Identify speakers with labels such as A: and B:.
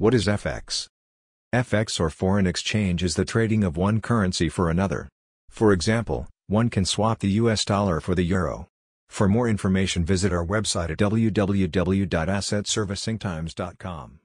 A: What is FX? FX or foreign exchange is the trading of one currency for another. For example, one can swap the US dollar for the euro. For more information visit our website at www.assetservicingtimes.com.